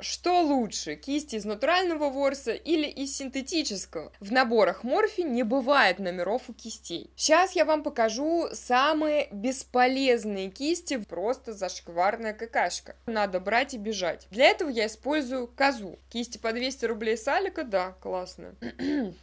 Что лучше, кисти из натурального ворса или из синтетического? В наборах Морфи не бывает номеров у кистей. Сейчас я вам покажу самые бесполезные кисти, просто зашкварная какашка. Надо брать и бежать. Для этого я использую козу. Кисти по 200 рублей с Алика, да, классно.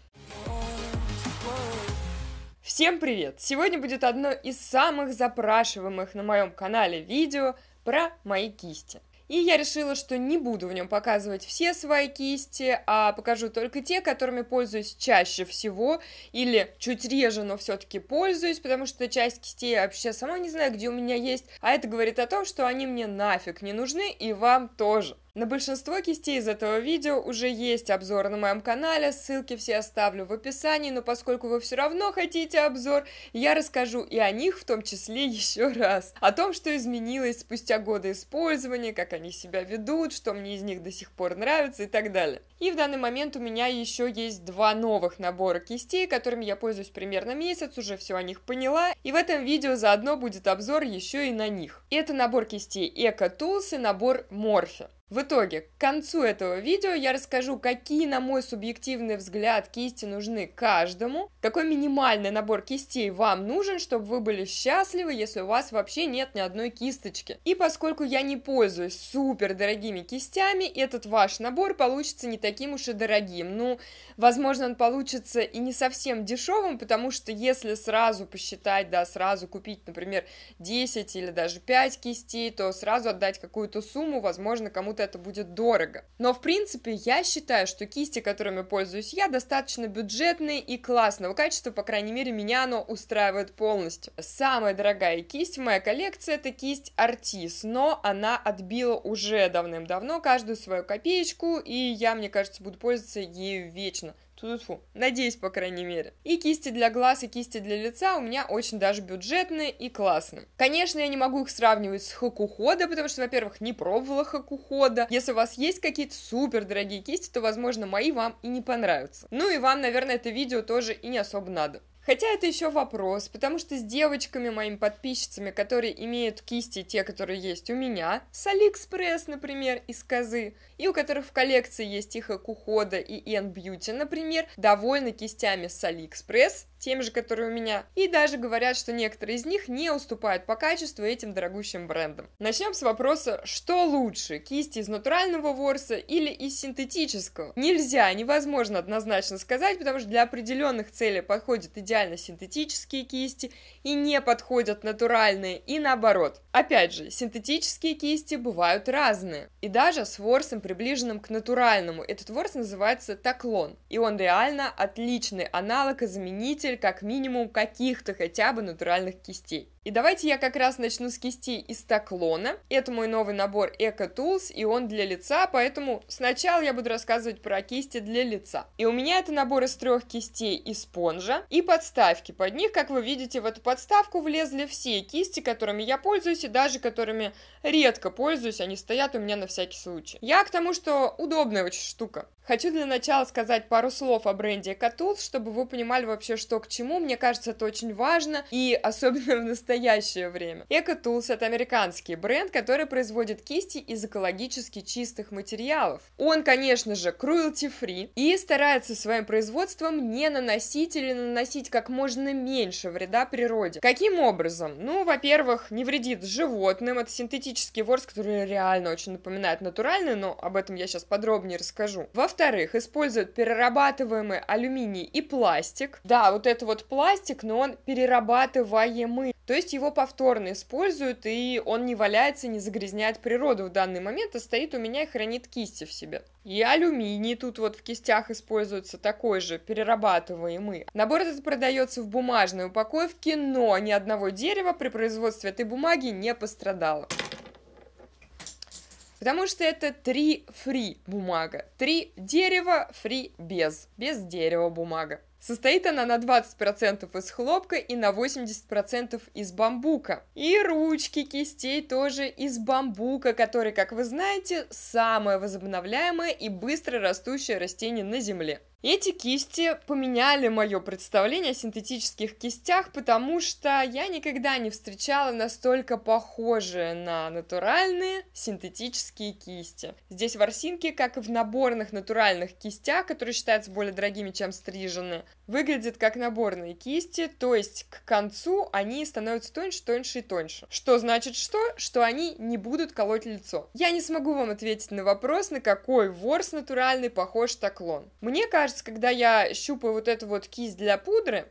Всем привет! Сегодня будет одно из самых запрашиваемых на моем канале видео про мои кисти. И я решила, что не буду в нем показывать все свои кисти, а покажу только те, которыми пользуюсь чаще всего, или чуть реже, но все-таки пользуюсь, потому что часть кистей я вообще сама не знаю, где у меня есть, а это говорит о том, что они мне нафиг не нужны, и вам тоже. На большинство кистей из этого видео уже есть обзор на моем канале, ссылки все оставлю в описании, но поскольку вы все равно хотите обзор, я расскажу и о них в том числе еще раз. О том, что изменилось спустя годы использования, как они себя ведут, что мне из них до сих пор нравится и так далее. И в данный момент у меня еще есть два новых набора кистей, которыми я пользуюсь примерно месяц, уже все о них поняла, и в этом видео заодно будет обзор еще и на них. Это набор кистей Eco Tools и набор Morphe. В итоге, к концу этого видео я расскажу, какие, на мой субъективный взгляд, кисти нужны каждому, какой минимальный набор кистей вам нужен, чтобы вы были счастливы, если у вас вообще нет ни одной кисточки. И поскольку я не пользуюсь супер дорогими кистями, этот ваш набор получится не таким уж и дорогим. Ну, возможно, он получится и не совсем дешевым, потому что если сразу посчитать, да, сразу купить, например, 10 или даже 5 кистей, то сразу отдать какую-то сумму, возможно, кому-то это будет дорого. Но в принципе я считаю, что кисти, которыми пользуюсь я, достаточно бюджетные и классного качества, по крайней мере меня оно устраивает полностью. Самая дорогая кисть в моей коллекции это кисть Артис, но она отбила уже давным-давно каждую свою копеечку, и я, мне кажется, буду пользоваться ею вечно. Тьфу-тьфу. Надеюсь, по крайней мере. И кисти для глаз, и кисти для лица у меня очень даже бюджетные и классные. Конечно, я не могу их сравнивать с Hakuhodo, потому что, во-первых, не пробовала Hakuhodo. Если у вас есть какие-то супер дорогие кисти, то, возможно, мои вам и не понравятся. Ну и вам, наверное, это видео тоже и не особо надо. Хотя это еще вопрос, потому что с девочками, моими подписчицами, которые имеют кисти, те, которые есть у меня, с Алиэкспресс, например, из козы, и у которых в коллекции есть Hakuhodo и N Beauty, например, довольны кистями с Алиэкспресс, теми же, которые у меня, и даже говорят, что некоторые из них не уступают по качеству этим дорогущим брендам. Начнем с вопроса, что лучше, кисти из натурального ворса или из синтетического? Нельзя, невозможно однозначно сказать, потому что для определенных целей подходят идеально синтетические кисти и не подходят натуральные, и наоборот. Опять же, синтетические кисти бывают разные, и даже с ворсом, приближенным к натуральному. Этот ворс называется таклон, и он реально отличный аналог и заменитель как минимум каких-то хотя бы натуральных кистей. И давайте я как раз начну с кистей из таклона. Это мой новый набор Eco Tools, и он для лица, поэтому сначала я буду рассказывать про кисти для лица. И у меня это набор из трех кистей и спонжа, и подставки под них. Как вы видите, в эту подставку влезли все кисти, которыми я пользуюсь, и даже которыми редко пользуюсь, они стоят у меня на всякий случай. Я к тому, что удобная очень штука. Хочу для начала сказать пару слов о бренде Eco Tools, чтобы вы понимали вообще, что к чему. Мне кажется, это очень важно, и особенно в настоящем настоящее время. EcoTools — это американский бренд, который производит кисти из экологически чистых материалов. Он, конечно же, cruelty-free и старается своим производством не наносить или наносить как можно меньше вреда природе. Каким образом? Ну, во-первых, не вредит животным, это синтетический ворс, который реально очень напоминает натуральный, но об этом я сейчас подробнее расскажу. Во-вторых, используют перерабатываемый алюминий и пластик. Да, вот это вот пластик, но он перерабатываемый. То есть его повторно используют, и он не валяется, не загрязняет природу в данный момент, а стоит у меня и хранит кисти в себе. И алюминий тут вот в кистях используется такой же, перерабатываемый. Набор этот продается в бумажной упаковке, но ни одного дерева при производстве этой бумаги не пострадало. Потому что это три фри бумага. Три дерева, фри без. Без дерева бумага. Состоит она на 20% из хлопка и на 80% из бамбука. И ручки кистей тоже из бамбука, который, как вы знаете, самое возобновляемое и быстро растущее растение на Земле. Эти кисти поменяли мое представление о синтетических кистях, потому что я никогда не встречала настолько похожие на натуральные синтетические кисти. Здесь ворсинки, как и в наборных натуральных кистях, которые считаются более дорогими, чем стриженные, выглядят как наборные кисти, то есть к концу они становятся тоньше, тоньше и тоньше. Что значит что? Что они не будут колоть лицо. Я не смогу вам ответить на вопрос, на какой ворс натуральный похож таклон. Мне кажется, кажется, когда я щупаю вот эту вот кисть для пудры,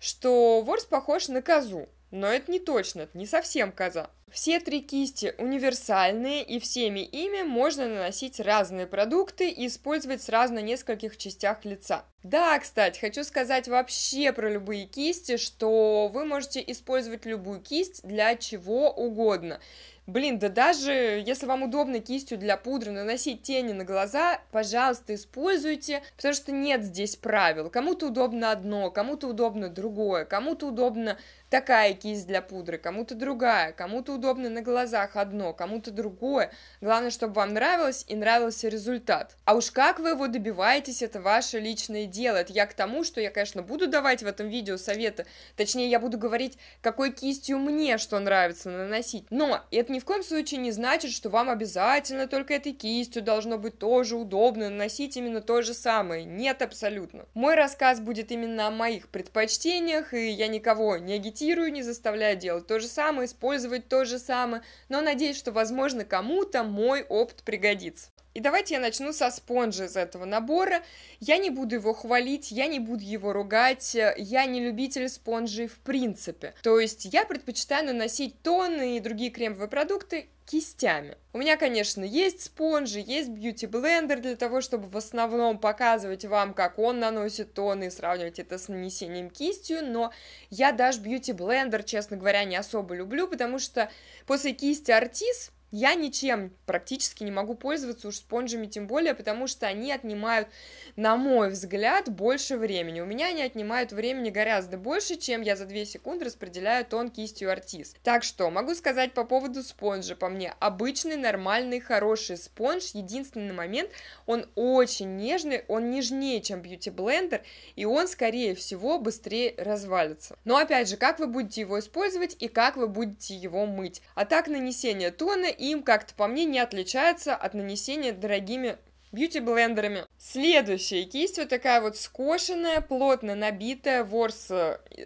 что ворс похож на козу. Но это не точно, это не совсем коза. Все три кисти универсальные, и всеми ими можно наносить разные продукты и использовать сразу на нескольких частях лица. Да, кстати, хочу сказать вообще про любые кисти, что вы можете использовать любую кисть для чего угодно. Блин, да даже если вам удобно кистью для пудры наносить тени на глаза, пожалуйста, используйте, потому что нет здесь правил. Кому-то удобно одно, кому-то удобно другое, кому-то удобно такая кисть для пудры, кому-то другая, кому-то удобно на глазах одно, кому-то другое. Главное, чтобы вам нравилось и нравился результат. А уж как вы его добиваетесь, это ваше личное дело. Это я к тому, что я, конечно, буду давать в этом видео советы, точнее, я буду говорить, какой кистью мне что нравится наносить. Но это ни в коем случае не значит, что вам обязательно только этой кистью должно быть тоже удобно наносить именно то же самое. Нет, абсолютно. Мой рассказ будет именно о моих предпочтениях, и я никого не агитирую не заставляю делать то же самое, использовать то же самое, но надеюсь, что, возможно, кому-то мой опыт пригодится. И давайте я начну со спонжа из этого набора. Я не буду его хвалить, я не буду его ругать, я не любитель спонжей в принципе. То есть я предпочитаю наносить тоны и другие кремовые продукты кистями. У меня, конечно, есть спонжи, есть бьюти-блендер для того, чтобы в основном показывать вам, как он наносит тоны и сравнивать это с нанесением кистью, но я даже бьюти-блендер, честно говоря, не особо люблю, потому что после кисти Артис я ничем практически не могу пользоваться уж спонжами, тем более, потому что они отнимают, на мой взгляд, больше времени. У меня они отнимают времени гораздо больше, чем я за 2 секунды распределяю тон кистью артист. Так что, могу сказать по поводу спонжа, по мне, обычный, нормальный, хороший спонж. Единственный момент, он очень нежный, он нежнее, чем Beauty Blender, и он, скорее всего, быстрее развалится. Но, опять же, как вы будете его использовать и как вы будете его мыть. А так, нанесение тона им как-то по мне не отличается от нанесения дорогими бьюти-блендерами. Следующая кисть вот такая вот скошенная, плотно набитая, ворс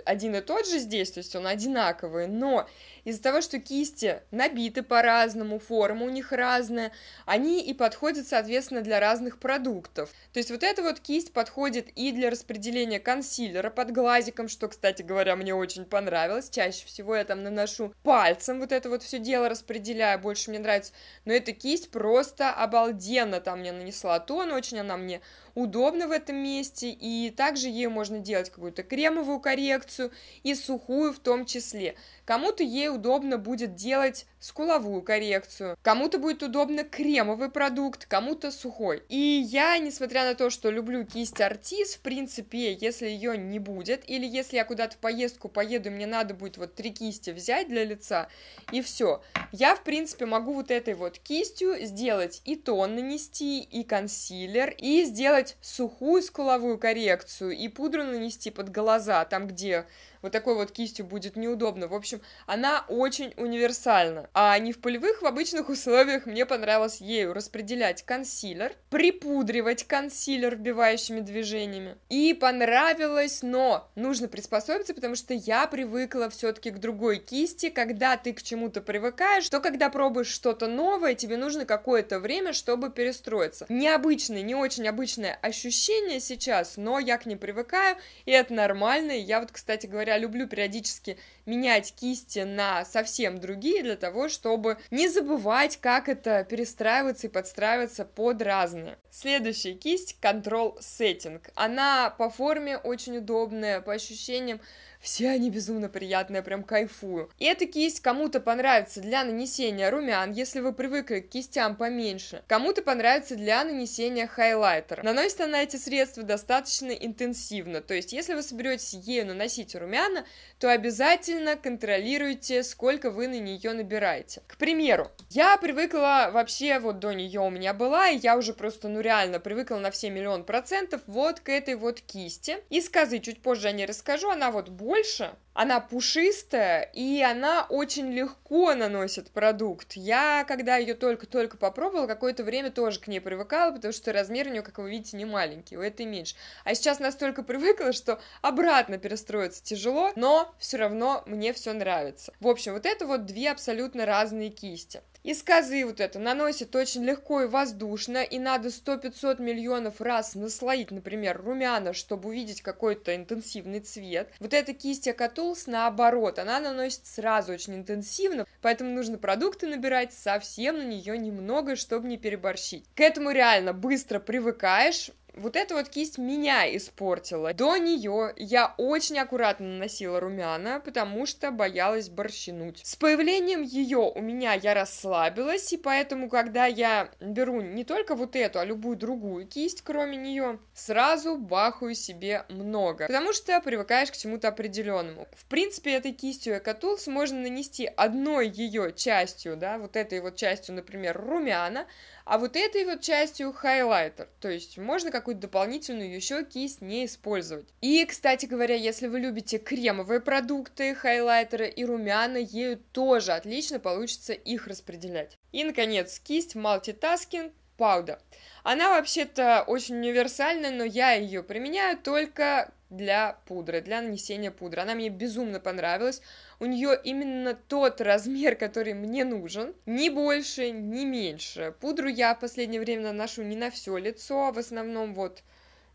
один и тот же здесь, то есть он одинаковый, но из-за того, что кисти набиты по-разному, форма у них разная, они и подходят, соответственно, для разных продуктов. То есть вот эта вот кисть подходит и для распределения консилера под глазиком, что, кстати говоря, мне очень понравилось. Чаще всего я там наношу пальцем вот это вот все дело распределяю, больше мне нравится. Но эта кисть просто обалденно там мне нанесла тон, очень она мне удобно в этом месте, и также ею можно делать какую-то кремовую коррекцию и сухую в том числе. Кому-то ей удобно будет делать скуловую коррекцию, кому-то будет удобно кремовый продукт, кому-то сухой. И я, несмотря на то, что люблю кисть Артис, в принципе, если ее не будет, или если я куда-то в поездку поеду, мне надо будет вот три кисти взять для лица, и все. Я, в принципе, могу вот этой вот кистью сделать и тон нанести, и консилер, и сделать сухую скуловую коррекцию, и пудру нанести под глаза, там, где вот такой вот кистью будет неудобно. В общем, она очень универсальна. А не в полевых, в обычных условиях мне понравилось ею распределять консилер, припудривать консилер вбивающими движениями. И понравилось, но нужно приспособиться, потому что я привыкла все-таки к другой кисти. Когда ты к чему-то привыкаешь, то когда пробуешь что-то новое, тебе нужно какое-то время, чтобы перестроиться. Необычное, не очень обычное ощущение сейчас, но я к ним привыкаю, и это нормально. Я вот, кстати говоря, люблю периодически менять кисти на совсем другие для того, чтобы не забывать, как это перестраиваться и подстраиваться под разные. Следующая кисть Control Setting. Она по форме очень удобная, по ощущениям все они безумно приятные, прям кайфую. И эта кисть кому-то понравится для нанесения румян, если вы привыкли к кистям поменьше. Кому-то понравится для нанесения хайлайтера. Наносит она эти средства достаточно интенсивно, то есть если вы соберетесь ею наносить румяна, то обязательно контролируйте, сколько вы на нее набираете. К примеру, я привыкла вообще, вот до нее у меня была, и я уже просто, ну реально, привыкла на все миллион процентов вот к этой вот кисти. И сказы чуть позже о ней расскажу, она вот больше, она пушистая, и она очень легко наносит продукт. Я, когда ее только-только попробовала, какое-то время тоже к ней привыкала, потому что размер у нее, как вы видите, не маленький, у этой меньше. А сейчас настолько привыкла, что обратно перестроиться тяжело, но все равно мне все нравится. В общем, вот это вот две абсолютно разные кисти. Из козы вот это наносит очень легко и воздушно, и надо 100-500 миллионов раз наслоить, например, румяна, чтобы увидеть какой-то интенсивный цвет. Вот эта кисть Экотулс, наоборот, она наносит сразу очень интенсивно, поэтому нужно продукты набирать совсем на нее немного, чтобы не переборщить. К этому реально быстро привыкаешь, вот эта вот кисть меня испортила. До нее я очень аккуратно наносила румяна, потому что боялась борщинуть. С появлением ее у меня я расслабилась, и поэтому, когда я беру не только вот эту, а любую другую кисть, кроме нее, сразу бахаю себе много, потому что привыкаешь к чему-то определенному. В принципе, этой кистью Экотулс можно нанести одной ее частью, да, вот этой вот частью, например, румяна, а вот этой вот частью хайлайтер, то есть можно какую-то дополнительную еще кисть не использовать. И, кстати говоря, если вы любите кремовые продукты, хайлайтеры и румяна, ею тоже отлично получится их распределять. И, наконец, кисть Multitasking Powder. Она вообще-то очень универсальная, но я ее применяю только для пудры, для нанесения пудры. Она мне безумно понравилась. У нее именно тот размер, который мне нужен. Ни больше, ни меньше. Пудру я в последнее время наношу не на все лицо, а в основном вот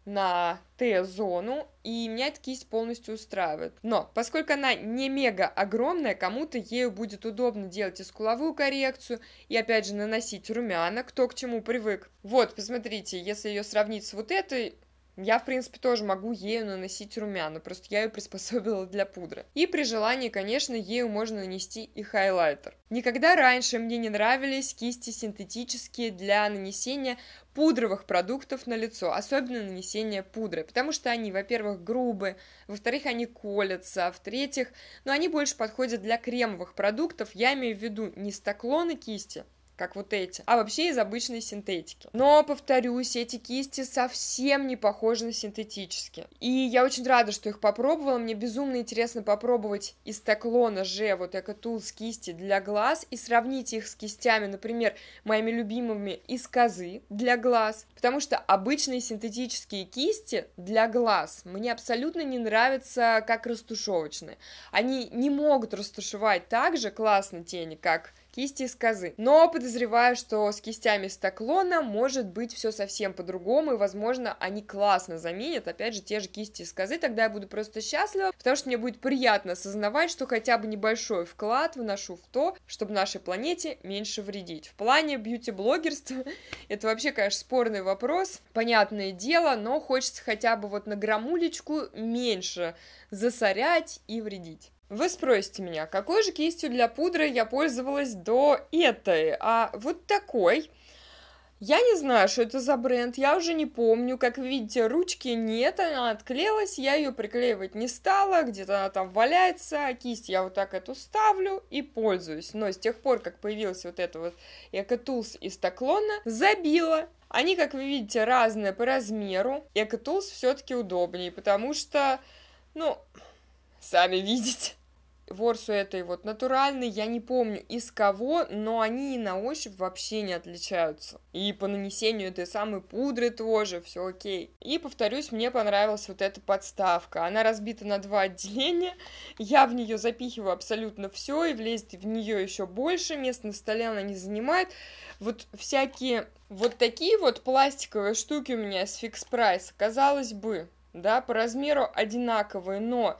на Т-зону, и меня эта кисть полностью устраивает. Но, поскольку она не мега огромная, кому-то ею будет удобно делать и скуловую коррекцию, и опять же наносить румяна, кто к чему привык. Вот, посмотрите, если ее сравнить с вот этой, я, в принципе, тоже могу ею наносить румяна, просто я ее приспособила для пудры. И при желании, конечно, ею можно нанести и хайлайтер. Никогда раньше мне не нравились кисти синтетические для нанесения пудровых продуктов на лицо, особенно нанесение пудры, потому что они, во-первых, грубые, во-вторых, они колятся, а в-третьих, ну, они больше подходят для кремовых продуктов, я имею в виду не стаклоны кисти, как вот эти, а вообще из обычной синтетики. Но, повторюсь, эти кисти совсем не похожи на синтетические. И я очень рада, что их попробовала. Мне безумно интересно попробовать из Теклона же вот Экотулс кисти для глаз и сравнить их с кистями, например, моими любимыми из козы для глаз. Потому что обычные синтетические кисти для глаз мне абсолютно не нравятся как растушевочные. Они не могут растушевать так же классно тени, как кисти из козы. Но подозреваю, что с кистями стаклона может быть все совсем по-другому, и, возможно, они классно заменят, опять же, те же кисти из козы, тогда я буду просто счастлива, потому что мне будет приятно осознавать, что хотя бы небольшой вклад вношу в то, чтобы нашей планете меньше вредить. В плане бьюти-блогерства это вообще, конечно, спорный вопрос, понятное дело, но хочется хотя бы вот на грамулечку меньше засорять и вредить. Вы спросите меня, какой же кистью для пудры я пользовалась до этой? А вот такой. Я не знаю, что это за бренд, я уже не помню. Как видите, ручки нет, она отклеилась, я ее приклеивать не стала, где-то она там валяется, а кисть я вот так эту ставлю и пользуюсь. Но с тех пор, как появилась вот эта вот Экотулс из Таклона, забила. Они, как вы видите, разные по размеру. Экотулс все-таки удобнее, потому что, ну, сами видите. Ворсу этой вот натуральный, я не помню из кого, но они на ощупь вообще не отличаются. И по нанесению этой самой пудры тоже все окей. И повторюсь, мне понравилась вот эта подставка. Она разбита на два отделения. Я в нее запихиваю абсолютно все и влезет в нее еще больше. Место на столе она не занимает. Вот всякие вот такие вот пластиковые штуки у меня с фикс прайс, казалось бы, да, по размеру одинаковые, но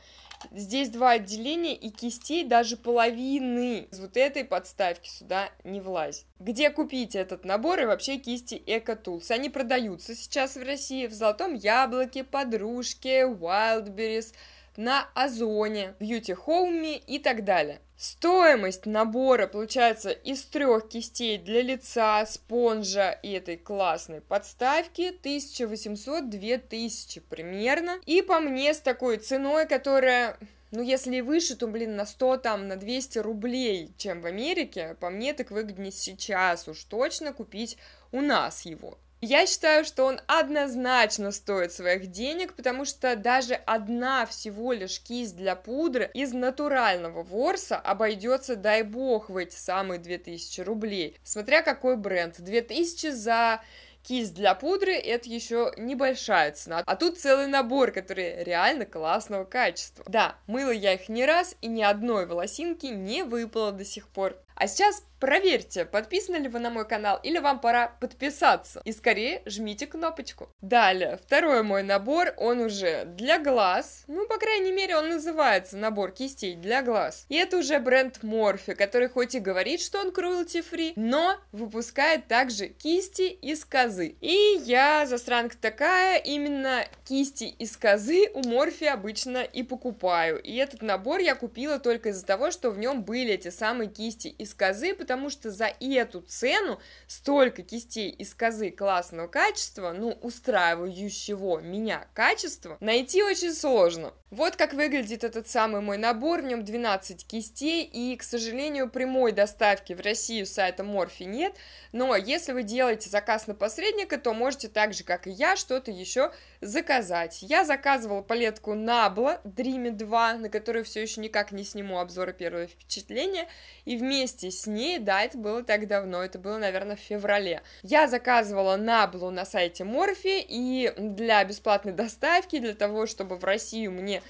Здесь два отделения, и кистей даже половины из вот этой подставки сюда не влазит. Где купить этот набор и вообще кисти Eco Tools? Они продаются сейчас в России в Золотом Яблоке, Подружке, Wildberries, на Озоне, Beauty Home и так далее. Стоимость набора получается из трех кистей для лица, спонжа и этой классной подставки 1800-2000 примерно. И по мне с такой ценой, которая ну, если выше, то, блин, на 100, там, на 200 рублей, чем в Америке, по мне так выгоднее сейчас уж точно купить у нас его. Я считаю, что он однозначно стоит своих денег, потому что даже одна всего лишь кисть для пудры из натурального ворса обойдется, дай бог, в эти самые 2000 рублей. Смотря какой бренд. 2000 за кисть для пудры это еще небольшая цена, а тут целый набор, который реально классного качества. Да, мыла я их не раз и ни одной волосинки не выпало до сих пор. А сейчас проверьте, подписаны ли вы на мой канал или вам пора подписаться. И скорее жмите кнопочку. Далее, второй мой набор, он уже для глаз. Ну, по крайней мере, он называется набор кистей для глаз. И это уже бренд Morphe, который хоть и говорит, что он cruelty free, но выпускает также кисти из козы. И я, засранка такая, именно кисти из козы у Morphe обычно и покупаю. И этот набор я купила только из-за того, что в нем были эти самые кисти из козы, потому что за эту цену столько кистей из козы классного качества, ну, устраивающего меня качества, найти очень сложно. Вот как выглядит этот самый мой набор, в нем 12 кистей, и, к сожалению, прямой доставки в Россию сайта Морфи нет, но если вы делаете заказ на посредника, то можете так же, как и я, что-то еще заказать. Я заказывала палетку Nabla Dreamy 2, на которую все еще никак не сниму обзора первого впечатления, и вместе с ней, да, это было так давно, это было, наверное, в феврале. Я заказывала Nabla на сайте Морфи, и для бесплатной доставки, для того, чтобы в Россию мне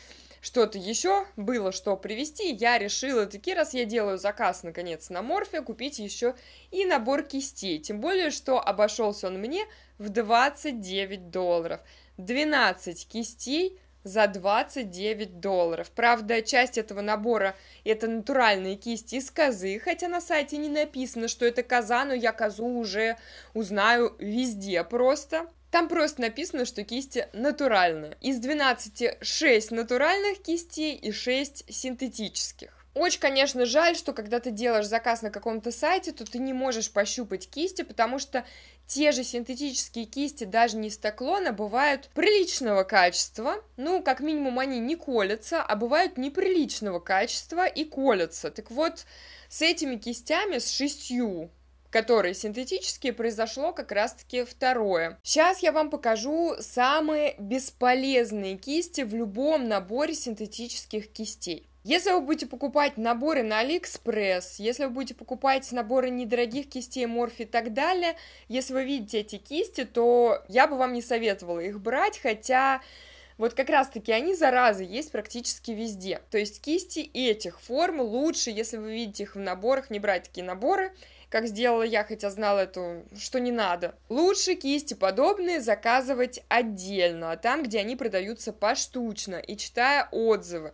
что-то еще было что привезти, я решила таки, раз я делаю заказ наконец на Морфе, купить еще и набор кистей. Тем более, что обошелся он мне в 29 долларов. 12 кистей за 29 долларов. Правда, часть этого набора это натуральные кисти из козы, хотя на сайте не написано, что это коза, но я козу уже узнаю везде просто. Там просто написано, что кисти натуральные. Из 12 6 натуральных кистей и 6 синтетических. Очень, конечно, жаль, что когда ты делаешь заказ на каком-то сайте, то ты не можешь пощупать кисти, потому что те же синтетические кисти, даже не стеклона, бывают приличного качества. Ну, как минимум, они не колятся, а бывают неприличного качества и колятся. Так вот, с этими кистями, с шестью которые синтетические, произошло как раз-таки второе. Сейчас я вам покажу самые бесполезные кисти в любом наборе синтетических кистей. Если вы будете покупать наборы на Алиэкспресс, если вы будете покупать наборы недорогих кистей, Morphe и так далее, если вы видите эти кисти, то я бы вам не советовала их брать, хотя вот как раз-таки они, заразы, есть практически везде. То есть кисти этих форм лучше, если вы видите их в наборах, не брать такие наборы, как сделала я, хотя знала эту, что не надо. Лучше кисти подобные заказывать отдельно, а там, где они продаются поштучно, и читая отзывы.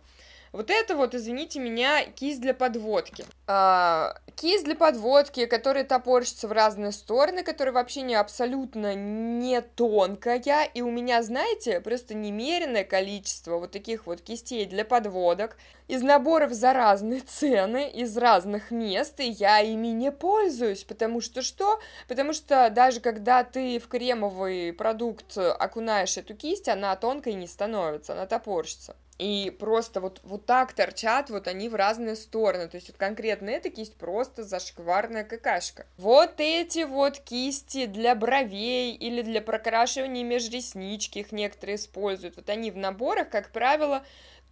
Вот это вот, извините меня, кисть для подводки. А, кисть для подводки, которая топорщится в разные стороны, которая вообще не абсолютно не тонкая. И у меня, знаете, просто немеренное количество вот таких вот кистей для подводок из наборов за разные цены, из разных мест, и я ими не пользуюсь, потому что что? Потому что даже когда ты в кремовый продукт окунаешь эту кисть, она тонкой не становится, она топорщится. И просто вот, вот так торчат вот они в разные стороны. То есть вот конкретно эта кисть просто зашкварная какашка. Вот эти вот кисти для бровей или для прокрашивания межреснички их некоторые используют. Вот они в наборах, как правило,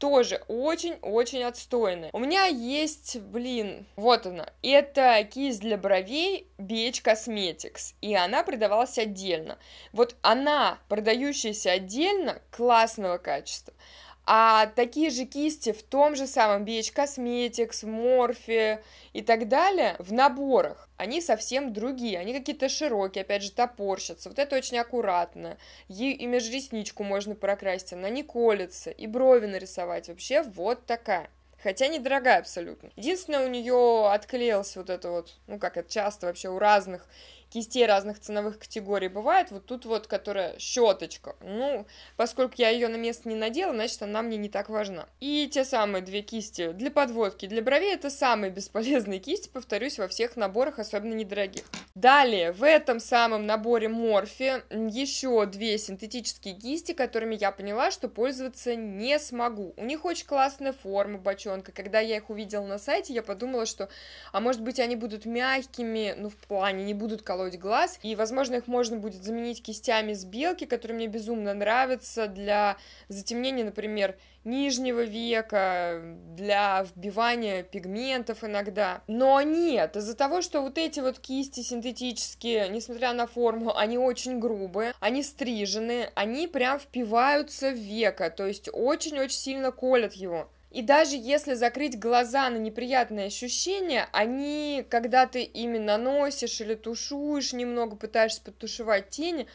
тоже очень-очень отстойная. У меня есть, блин, вот она. Это кисть для бровей Beach Cosmetics, и она продавалась отдельно. Вот она, продающаяся отдельно, классного качества. А такие же кисти в том же самом BH Cosmetics, Morphe и так далее в наборах, они совсем другие, они какие-то широкие, опять же, топорщатся, вот это очень аккуратно, ей и межресничку можно прокрасить, она не колется, и брови нарисовать, вообще вот такая. Хотя недорогая абсолютно. Единственное, у нее отклеился вот это вот, ну как это часто вообще у разных кистей разных ценовых категорий бывает. Вот тут вот, которая щеточка. Ну, поскольку я ее на место не надела, значит, она мне не так важна. И те самые две кисти для подводки, для бровей, это самые бесполезные кисти, повторюсь, во всех наборах, особенно недорогих. Далее, в этом самом наборе Морфи еще две синтетические кисти, которыми я поняла, что пользоваться не смогу. У них очень классная форма бочонка. Когда я их увидела на сайте, я подумала, что, а может быть, они будут мягкими, ну, в плане, не будут колоть глаз, и, возможно, их можно будет заменить кистями с белки, которые мне безумно нравятся для затемнения, например, нижнего века, для вбивания пигментов иногда. Но нет, из-за того, что вот эти вот кисти синтетические, несмотря на форму, они очень грубые, они стрижены, они прям впиваются в века, то есть очень-очень сильно колят его. И даже если закрыть глаза на неприятные ощущения, они, когда ты ими наносишь или тушуешь немного, пытаешься подтушевать тени,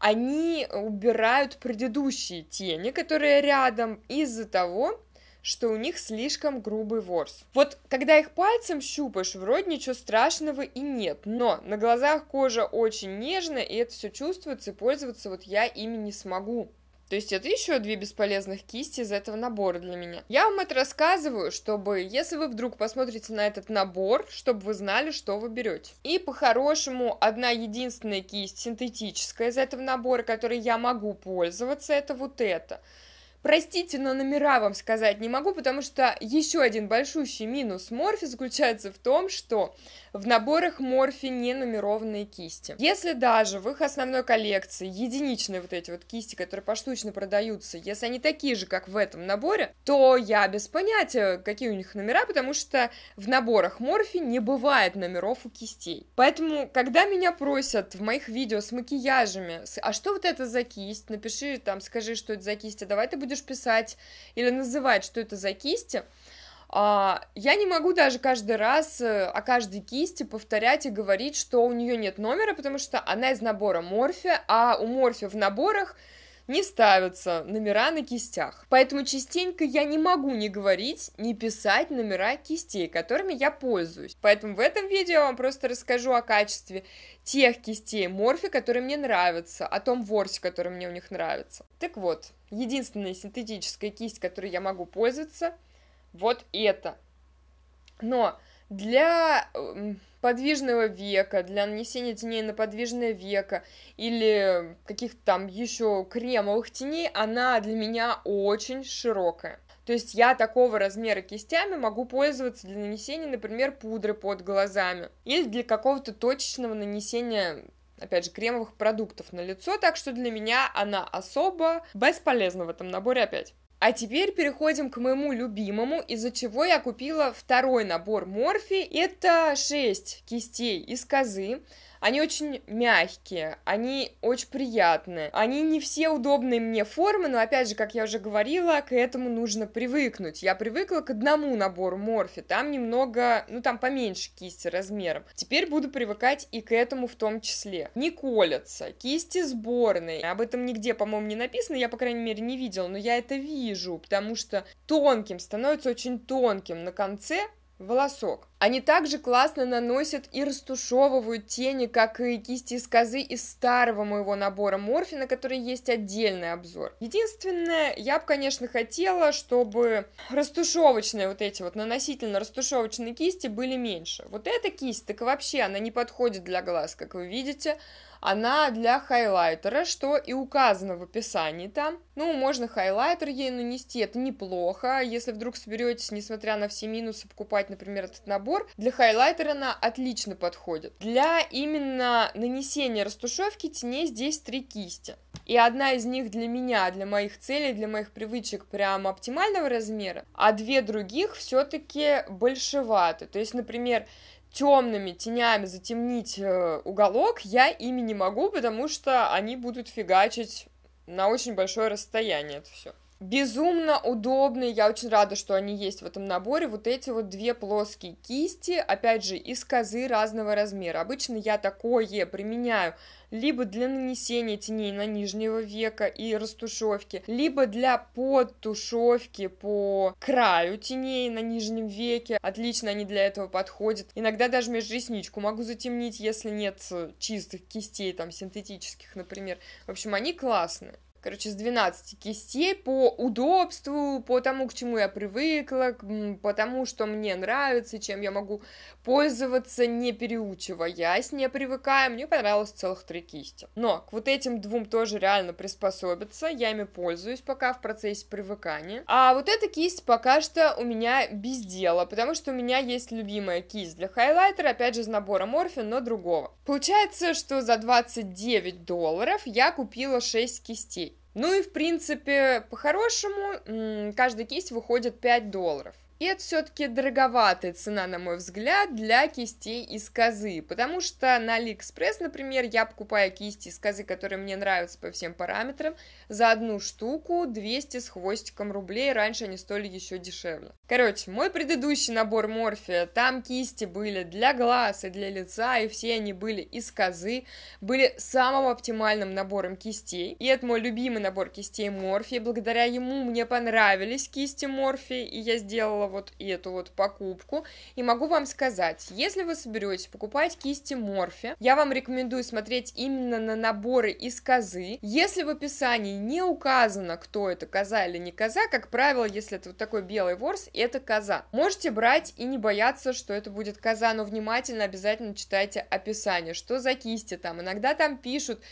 они убирают предыдущие тени, которые рядом, из-за того, что у них слишком грубый ворс. Вот когда их пальцем щупаешь, вроде ничего страшного и нет, но на глазах кожа очень нежная, и это все чувствуется, и пользоваться вот я ими не смогу. То есть это еще две бесполезных кисти из этого набора для меня. Я вам это рассказываю, чтобы, если вы вдруг посмотрите на этот набор, чтобы вы знали, что вы берете. И по-хорошему, одна единственная кисть синтетическая из этого набора, которой я могу пользоваться, это вот это. Простите, но номера вам сказать не могу, потому что еще один большущий минус Морфи заключается в том, что в наборах Морфи не нумерованные кисти. Если даже в их основной коллекции единичные вот эти вот кисти, которые поштучно продаются, если они такие же, как в этом наборе, то я без понятия, какие у них номера, потому что в наборах Морфи не бывает номеров у кистей. Поэтому, когда меня просят в моих видео с макияжами, а что вот это за кисть, напиши там, скажи, что это за кисть, а давай ты будешь будешь писать или называть, что это за кисти, а, я не могу даже каждый раз э, о каждой кисти повторять и говорить, что у нее нет номера, потому что она из набора Морфи, а у Морфи в наборах не ставятся номера на кистях. Поэтому частенько я не могу не говорить, не писать номера кистей, которыми я пользуюсь. Поэтому в этом видео я вам просто расскажу о качестве тех кистей Морфи, которые мне нравятся, о том ворсе, который мне у них нравится. Так вот, единственная синтетическая кисть, которой я могу пользоваться, вот это. Но для эм, подвижного века, для нанесения теней на подвижное веко или каких-то там еще кремовых теней, она для меня очень широкая. То есть я такого размера кистями могу пользоваться для нанесения, например, пудры под глазами или для какого-то точечного нанесения опять же, кремовых продуктов на лицо, так что для меня она особо бесполезна в этом наборе опять. А теперь переходим к моему любимому, из-за чего я купила второй набор Морфи. Это 6 кистей из козы. Они очень мягкие, они очень приятные. Они не все удобные мне формы, но опять же, как я уже говорила, к этому нужно привыкнуть. Я привыкла к одному набору Морфи, там немного, ну там поменьше кисти размером. Теперь буду привыкать и к этому в том числе. Не колятся, кисти сборные. Об этом нигде, по-моему, не написано, я, по крайней мере, не видела, но я это вижу, потому что тонким становится очень тонким на конце, волосок. Они также классно наносят и растушевывают тени, как и кисти из козы из старого моего набора Морфи, на который есть отдельный обзор. Единственное, я бы, конечно, хотела, чтобы растушевочные вот эти вот наносительно-растушевочные кисти были меньше. Вот эта кисть, так вообще она не подходит для глаз, как вы видите она для хайлайтера, что и указано в описании там. Ну, можно хайлайтер ей нанести, это неплохо. Если вдруг соберетесь, несмотря на все минусы, покупать, например, этот набор, для хайлайтера она отлично подходит. Для именно нанесения растушевки теней здесь три кисти. И одна из них для меня, для моих целей, для моих привычек прям оптимального размера, а две других все-таки большеваты. То есть, например, темными тенями затемнить э, уголок, я ими не могу, потому что они будут фигачить на очень большое расстояние это все. Безумно удобные, я очень рада, что они есть в этом наборе, вот эти вот две плоские кисти, опять же, из козы разного размера. Обычно я такое применяю либо для нанесения теней на нижнего века и растушевки, либо для подтушевки по краю теней на нижнем веке. Отлично они для этого подходят. Иногда даже межресничку могу затемнить, если нет чистых кистей, там, синтетических, например. В общем, они классные короче, с 12 кистей по удобству, по тому, к чему я привыкла, по тому, что мне нравится, чем я могу пользоваться, не переучиваясь, не привыкая. Мне понравилось целых три кисти. Но к вот этим двум тоже реально приспособиться, я ими пользуюсь пока в процессе привыкания. А вот эта кисть пока что у меня без дела, потому что у меня есть любимая кисть для хайлайтера, опять же, с набора Morphe, но другого. Получается, что за 29 долларов я купила 6 кистей. Ну и, в принципе, по-хорошему, каждая кисть выходит 5 долларов. И это все-таки дороговатая цена, на мой взгляд, для кистей из козы, потому что на Алиэкспресс, например, я покупаю кисти из козы, которые мне нравятся по всем параметрам, за одну штуку 200 с хвостиком рублей, раньше они стоили еще дешевле. Короче, мой предыдущий набор Морфия, там кисти были для глаз и для лица, и все они были из козы, были самым оптимальным набором кистей, и это мой любимый набор кистей Морфия, благодаря ему мне понравились кисти Морфия, и я сделала сделала вот эту вот покупку, и могу вам сказать, если вы соберетесь покупать кисти Морфи, я вам рекомендую смотреть именно на наборы из козы. Если в описании не указано, кто это, коза или не коза, как правило, если это вот такой белый ворс, это коза. Можете брать и не бояться, что это будет коза, но внимательно обязательно читайте описание, что за кисти там. Иногда там пишут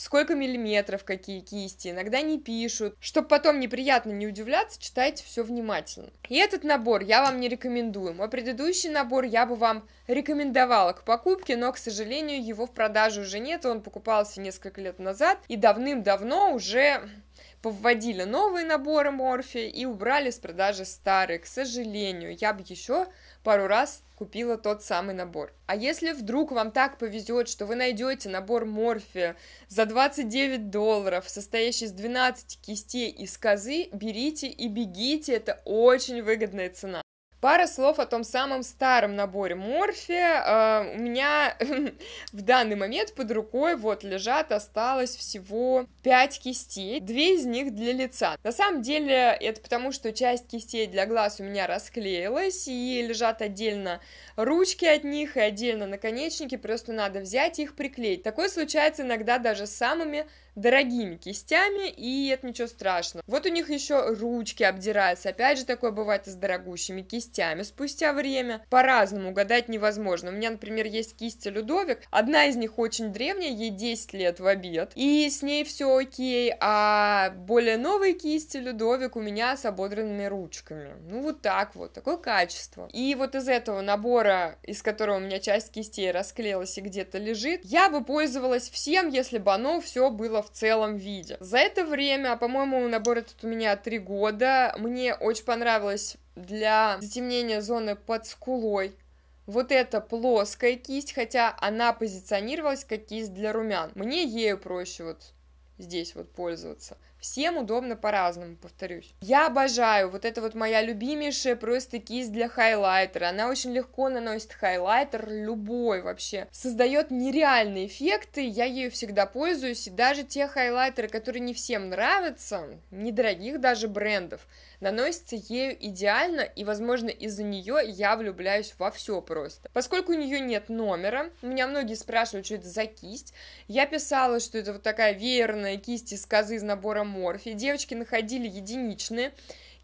сколько миллиметров какие кисти, иногда не пишут. Чтобы потом неприятно не удивляться, читайте все внимательно. И этот набор я вам не рекомендую. Мой предыдущий набор я бы вам рекомендовала к покупке, но, к сожалению, его в продаже уже нет, он покупался несколько лет назад, и давным-давно уже повводили новые наборы Морфи и убрали с продажи старые. К сожалению, я бы еще пару раз купила тот самый набор. А если вдруг вам так повезет, что вы найдете набор Морфи за 29 долларов, состоящий из 12 кистей из козы, берите и бегите, это очень выгодная цена. Пара слов о том самом старом наборе Морфе. Uh, у меня в данный момент под рукой вот лежат, осталось всего 5 кистей, две из них для лица. На самом деле это потому, что часть кистей для глаз у меня расклеилась и лежат отдельно ручки от них и отдельно наконечники, просто надо взять их приклеить. Такое случается иногда даже с самыми дорогими кистями, и это ничего страшного. Вот у них еще ручки обдираются, опять же такое бывает и с дорогущими кистями спустя время. По-разному угадать невозможно. У меня, например, есть кисть Людовик, одна из них очень древняя, ей 10 лет в обед, и с ней все окей, а более новые кисти Людовик у меня с ободранными ручками. Ну вот так вот, такое качество. И вот из этого набора, из которого у меня часть кистей расклеилась и где-то лежит, я бы пользовалась всем, если бы оно все было в целом виде. За это время, по-моему, набор этот у меня три года, мне очень понравилось для затемнения зоны под скулой. Вот эта плоская кисть, хотя она позиционировалась как кисть для румян. Мне ею проще вот здесь вот пользоваться. Всем удобно по-разному, повторюсь. Я обожаю, вот это вот моя любимейшая просто кисть для хайлайтера. Она очень легко наносит хайлайтер, любой вообще. Создает нереальные эффекты, я ею всегда пользуюсь, и даже те хайлайтеры, которые не всем нравятся, недорогих даже брендов, наносится ею идеально, и, возможно, из-за нее я влюбляюсь во все просто. Поскольку у нее нет номера, меня многие спрашивают, что это за кисть, я писала, что это вот такая веерная кисть из козы из набора Морфи, девочки находили единичные,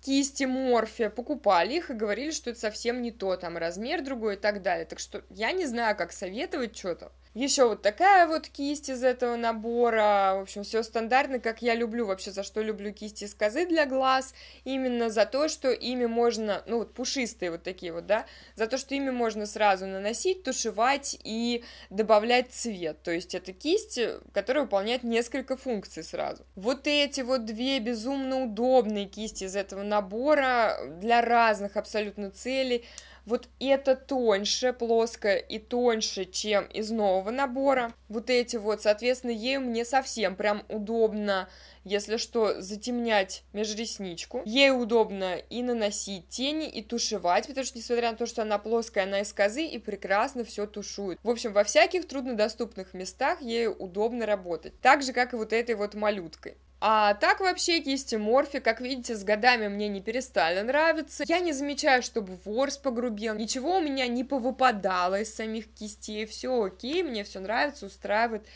кисти Морфи, покупали их и говорили, что это совсем не то, там размер другой и так далее. Так что я не знаю, как советовать что-то. Еще вот такая вот кисть из этого набора. В общем, все стандартно, как я люблю вообще, за что люблю кисти из козы для глаз. Именно за то, что ими можно, ну вот пушистые вот такие вот, да, за то, что ими можно сразу наносить, тушевать и добавлять цвет. То есть это кисть, которая выполняет несколько функций сразу. Вот эти вот две безумно удобные кисти из этого набора для разных абсолютно целей Вот это тоньше, плоское и тоньше, чем из нового набора. Вот эти вот, соответственно, ею мне совсем прям удобно если что, затемнять межресничку. Ей удобно и наносить тени, и тушевать, потому что, несмотря на то, что она плоская, она из козы и прекрасно все тушует. В общем, во всяких труднодоступных местах ей удобно работать. Так же, как и вот этой вот малюткой. А так вообще кисти Морфи, как видите, с годами мне не перестали нравиться. Я не замечаю, чтобы ворс погрубел, ничего у меня не повыпадало из самих кистей, все окей, мне все нравится, устраивает.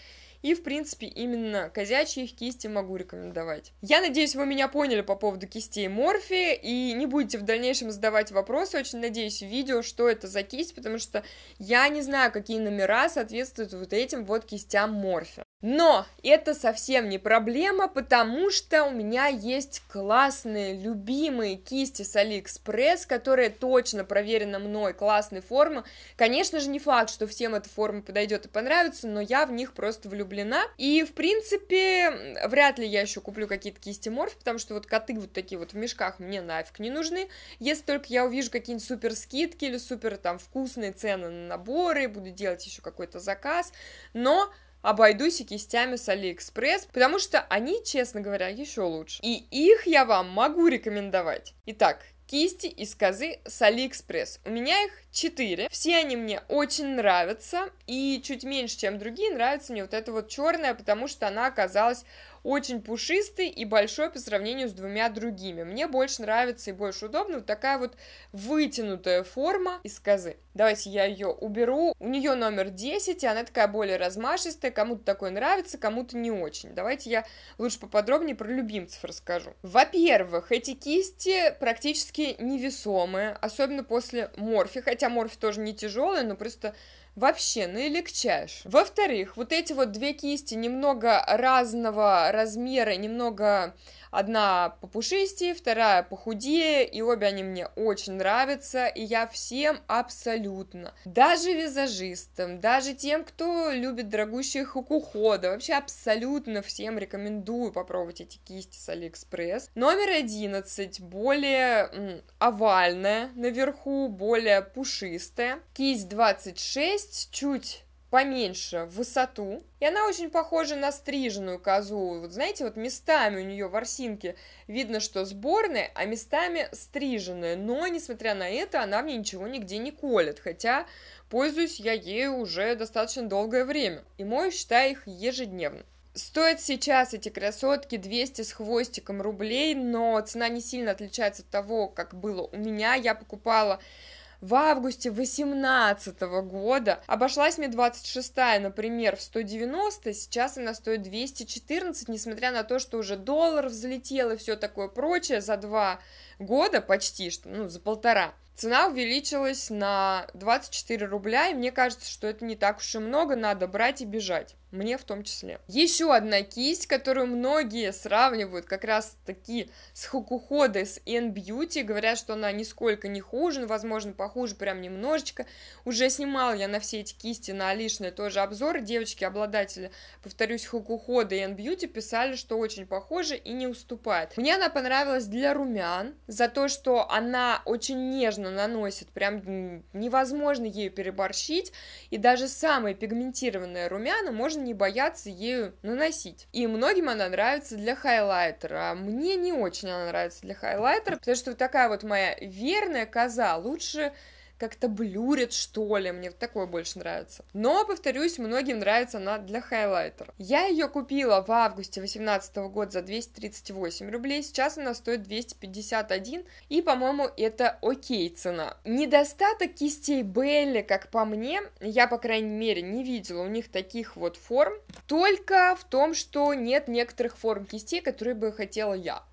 И, в принципе, именно козячьи их кисти могу рекомендовать. Я надеюсь, вы меня поняли по поводу кистей Morphe, и не будете в дальнейшем задавать вопросы. Очень надеюсь в видео, что это за кисть, потому что я не знаю, какие номера соответствуют вот этим вот кистям Morphe. Но это совсем не проблема, потому что у меня есть классные, любимые кисти с Алиэкспресс, которые точно проверены мной, классные формы. Конечно же, не факт, что всем эта форма подойдет и понравится, но я в них просто влюблена. И, в принципе, вряд ли я еще куплю какие-то кисти Morphe, потому что вот коты вот такие вот в мешках мне нафиг не нужны. Если только я увижу какие-нибудь супер скидки или супер там вкусные цены на наборы, буду делать еще какой-то заказ, но обойдусь и кистями с Алиэкспресс, потому что они, честно говоря, еще лучше. И их я вам могу рекомендовать. Итак, кисти из козы с Алиэкспресс. У меня их 4. Все они мне очень нравятся, и чуть меньше, чем другие, нравится мне вот эта вот черная, потому что она оказалась очень пушистый и большой по сравнению с двумя другими. Мне больше нравится и больше удобно вот такая вот вытянутая форма из козы. Давайте я ее уберу. У нее номер 10, и она такая более размашистая. Кому-то такое нравится, кому-то не очень. Давайте я лучше поподробнее про любимцев расскажу. Во-первых, эти кисти практически невесомые, особенно после Morphe, хотя Morphe тоже не тяжелые, но просто вообще наилегчайше. Во-вторых, вот эти вот две кисти немного разного размера, немного Одна попушистее, вторая похудее, и обе они мне очень нравятся, и я всем абсолютно, даже визажистам, даже тем, кто любит дорогущие Hakuhodo, вообще абсолютно всем рекомендую попробовать эти кисти с Алиэкспресс. Номер 11, более м, овальная наверху, более пушистая. Кисть 26, чуть поменьше в высоту, и она очень похожа на стриженную козу. Вот знаете, вот местами у нее ворсинки видно, что сборные, а местами стриженные. Но, несмотря на это, она мне ничего нигде не колет, хотя пользуюсь я ею уже достаточно долгое время, и мою, считаю, их ежедневно. Стоят сейчас эти красотки 200 с хвостиком рублей, но цена не сильно отличается от того, как было у меня. Я покупала в августе 2018 года. Обошлась мне 26 например, в 190, сейчас она стоит 214, несмотря на то, что уже доллар взлетел и все такое прочее за два года почти, что, ну, за полтора. Цена увеличилась на 24 рубля, и мне кажется, что это не так уж и много, надо брать и бежать мне в том числе. Еще одна кисть, которую многие сравнивают как раз таки с Хокуходой, с N Beauty, говорят, что она нисколько не хуже, возможно, похуже прям немножечко. Уже снимала я на все эти кисти на Алишной тоже обзор, девочки-обладатели, повторюсь, Хокухода и N Beauty писали, что очень похоже и не уступает. Мне она понравилась для румян, за то, что она очень нежно наносит, прям невозможно ею переборщить, и даже самые пигментированные румяна можно не бояться ею наносить. И многим она нравится для хайлайтера, а мне не очень она нравится для хайлайтера, потому что вот такая вот моя верная коза лучше как-то блюрит, что ли, мне такое больше нравится. Но, повторюсь, многим нравится она для хайлайтера. Я ее купила в августе 2018 года за 238 рублей, сейчас она стоит 251, и, по-моему, это окей цена. Недостаток кистей Белли, как по мне, я, по крайней мере, не видела у них таких вот форм, только в том, что нет некоторых форм кистей, которые бы хотела я.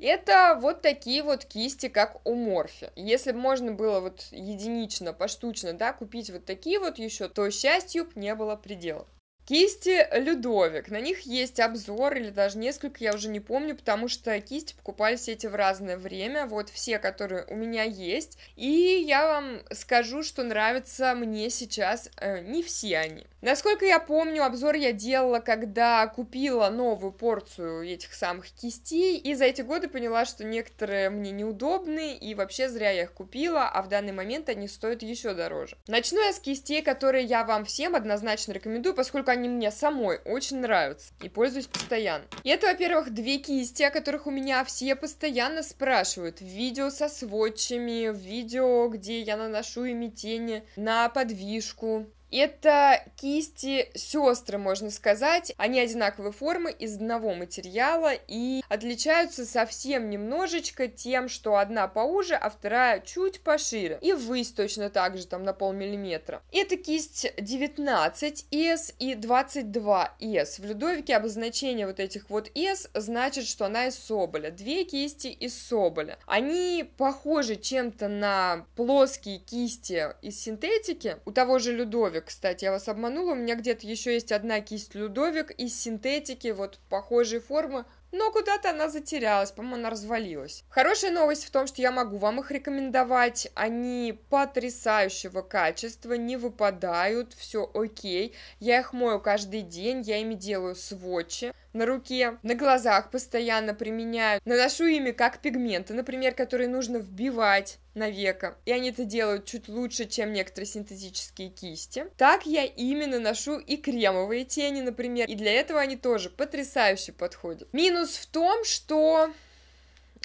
Это вот такие вот кисти, как у Морфи. Если бы можно было вот единично, поштучно, да, купить вот такие вот еще, то счастью не было предела. Кисти Людовик. На них есть обзор или даже несколько, я уже не помню, потому что кисти покупались эти в разное время. Вот все, которые у меня есть. И я вам скажу, что нравятся мне сейчас э, не все они. Насколько я помню, обзор я делала, когда купила новую порцию этих самых кистей, и за эти годы поняла, что некоторые мне неудобны, и вообще зря я их купила, а в данный момент они стоят еще дороже. Начну я с кистей, которые я вам всем однозначно рекомендую, поскольку они мне самой очень нравятся, и пользуюсь постоянно. И это, во-первых, две кисти, о которых у меня все постоянно спрашивают в видео со сводчами, видео, где я наношу ими тени на подвижку, это кисти сестры, можно сказать. Они одинаковой формы, из одного материала и отличаются совсем немножечко тем, что одна поуже, а вторая чуть пошире. И ввысь точно так же, там на полмиллиметра. Это кисть 19S и 22S. В Людовике обозначение вот этих вот S значит, что она из соболя. Две кисти из соболя. Они похожи чем-то на плоские кисти из синтетики. У того же Людовика Людовик, кстати, я вас обманула, у меня где-то еще есть одна кисть Людовик из синтетики, вот похожей формы, но куда-то она затерялась, по-моему, она развалилась. Хорошая новость в том, что я могу вам их рекомендовать. Они потрясающего качества, не выпадают, все окей. Я их мою каждый день, я ими делаю сводчи на руке, на глазах постоянно применяю. Наношу ими как пигменты, например, которые нужно вбивать на века. И они это делают чуть лучше, чем некоторые синтетические кисти. Так я ими наношу и кремовые тени, например. И для этого они тоже потрясающе подходят. Минус в том, что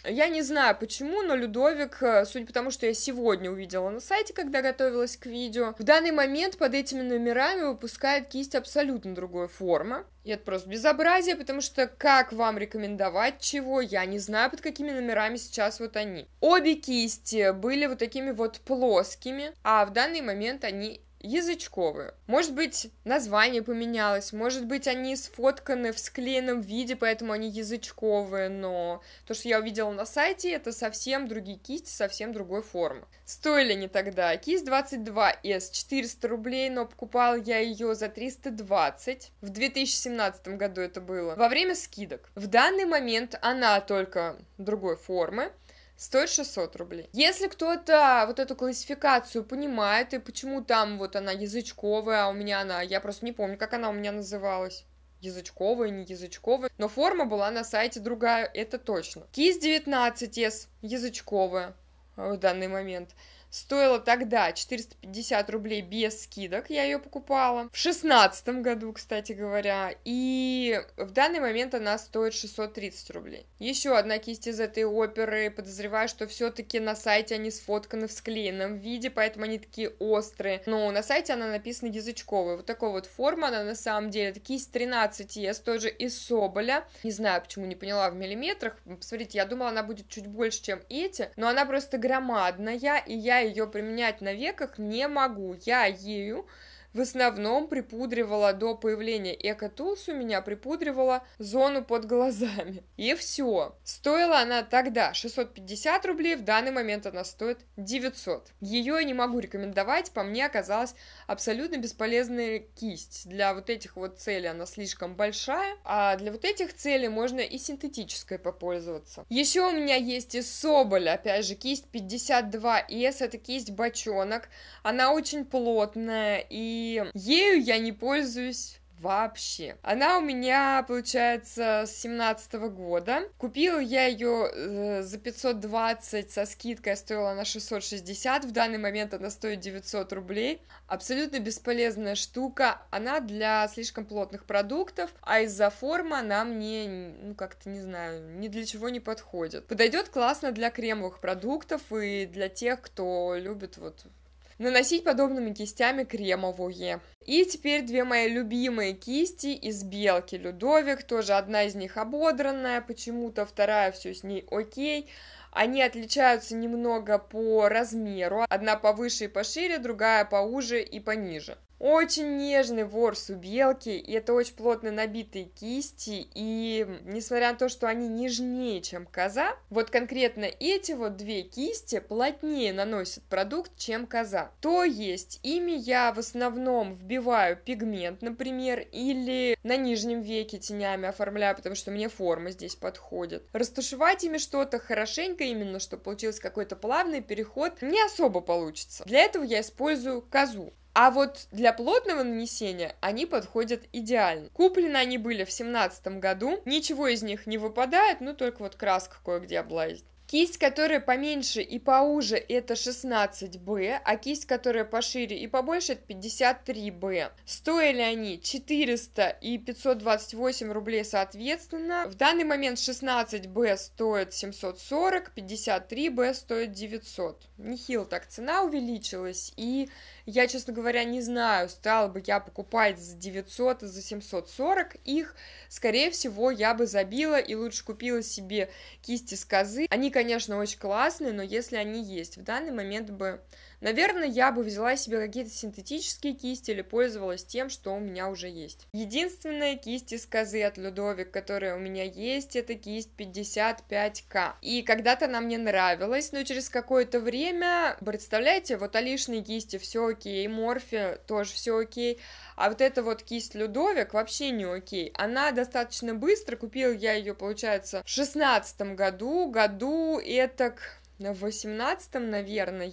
я не знаю почему, но Людовик, э, судя по тому, что я сегодня увидела на сайте, когда готовилась к видео, в данный момент под этими номерами выпускает кисть абсолютно другой формы. И это просто безобразие, потому что как вам рекомендовать чего, я не знаю, под какими номерами сейчас вот они. Обе кисти были вот такими вот плоскими, а в данный момент они язычковые. Может быть, название поменялось, может быть, они сфотканы в склеенном виде, поэтому они язычковые, но то, что я увидела на сайте, это совсем другие кисти, совсем другой формы. Стоили они тогда. Кисть 22S 400 рублей, но покупал я ее за 320. В 2017 году это было. Во время скидок. В данный момент она только другой формы стоит 600 рублей. Если кто-то вот эту классификацию понимает, и почему там вот она язычковая, а у меня она, я просто не помню, как она у меня называлась язычковая, не язычковая, но форма была на сайте другая, это точно. Кисть 19S язычковая в данный момент стоила тогда 450 рублей без скидок, я ее покупала. В шестнадцатом году, кстати говоря. И в данный момент она стоит 630 рублей. Еще одна кисть из этой оперы. Подозреваю, что все-таки на сайте они сфотканы в склеенном виде, поэтому они такие острые. Но на сайте она написана язычковая. Вот такой вот форма она на самом деле. Это кисть 13S, тоже из Соболя. Не знаю, почему не поняла в миллиметрах. Посмотрите, я думала, она будет чуть больше, чем эти, но она просто громадная, и я ее применять на веках не могу. Я ею в основном припудривала до появления Эко Tools у меня припудривала зону под глазами. И все. Стоила она тогда 650 рублей, в данный момент она стоит 900. Ее я не могу рекомендовать, по мне оказалась абсолютно бесполезная кисть. Для вот этих вот целей она слишком большая, а для вот этих целей можно и синтетической попользоваться. Еще у меня есть и Соболь, опять же, кисть 52S, это кисть бочонок. Она очень плотная и ею я не пользуюсь вообще. Она у меня, получается, с 17 года. Купила я ее э, за 520 со скидкой, стоила она 660. В данный момент она стоит 900 рублей. Абсолютно бесполезная штука. Она для слишком плотных продуктов, а из-за формы она мне, ну, как-то, не знаю, ни для чего не подходит. Подойдет классно для кремовых продуктов и для тех, кто любит вот наносить подобными кистями кремовые. И теперь две мои любимые кисти из белки Людовик, тоже одна из них ободранная почему-то, вторая все с ней окей. Они отличаются немного по размеру, одна повыше и пошире, другая поуже и пониже. Очень нежный ворс у белки, и это очень плотно набитые кисти, и несмотря на то, что они нежнее, чем коза, вот конкретно эти вот две кисти плотнее наносят продукт, чем коза. То есть ими я в основном вбиваю пигмент, например, или на нижнем веке тенями оформляю, потому что мне форма здесь подходит. Растушевать ими что-то хорошенько, именно чтобы получился какой-то плавный переход, не особо получится. Для этого я использую козу. А вот для плотного нанесения они подходят идеально. Куплены они были в семнадцатом году, ничего из них не выпадает, ну только вот краска кое-где облазит. Кисть, которая поменьше и поуже, это 16B, а кисть, которая пошире и побольше, это 53B. Стоили они 400 и 528 рублей соответственно. В данный момент 16B стоит 740, 53B стоит 900. Нехило так цена увеличилась, и я, честно говоря, не знаю, стала бы я покупать за 900 и за 740 их, скорее всего, я бы забила и лучше купила себе кисти с козы. Они, конечно, очень классные, но если они есть, в данный момент бы Наверное, я бы взяла себе какие-то синтетические кисти или пользовалась тем, что у меня уже есть. Единственная кисть из козы от Людовик, которая у меня есть, это кисть 55к. И когда-то она мне нравилась, но через какое-то время, представляете, вот Алишные кисти все окей, Морфи тоже все окей, а вот эта вот кисть Людовик вообще не окей. Она достаточно быстро, купила я ее, получается, в шестнадцатом году, году это в восемнадцатом, наверное,